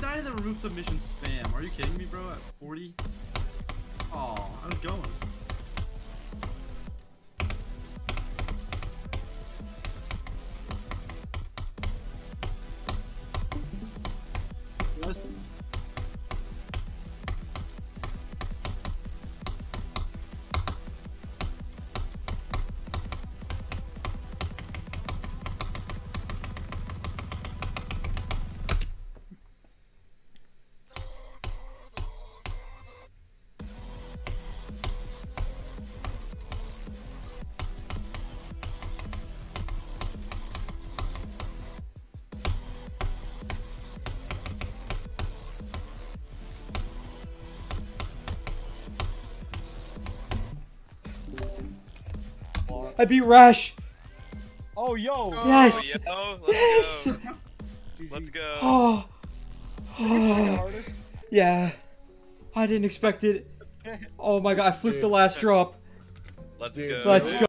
died in the remove submission spam. Are you kidding me, bro? At 40? Oh, I was going. I beat Rash. Oh, yo. Oh, oh, yes. Yo, let's Yes. go. Let's go. Oh. Oh. Yeah. I didn't expect it. Oh my god, I flipped the last drop. Let's Dude, go. Let's go.